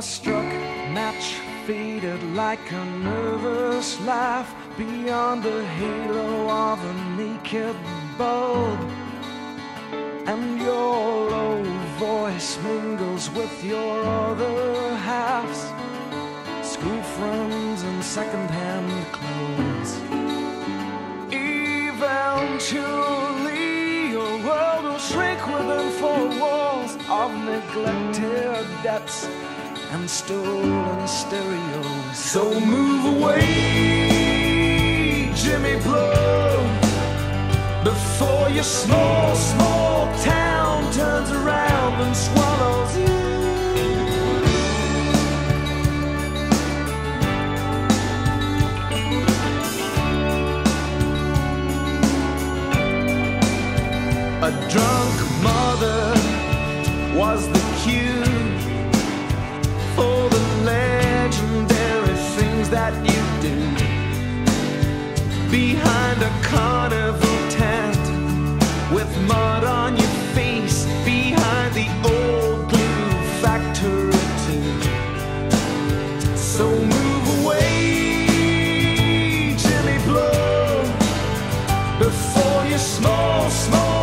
struck, match faded like a nervous laugh beyond the halo of a naked bulb. And your low voice mingles with your other halves, school friends and secondhand clothes. Eventually, your world will shrink within four walls of neglected debts and stolen stereos. So move away, Jimmy Blue, before your small, small town turns around and swallows you. A drunk mother was before your small, small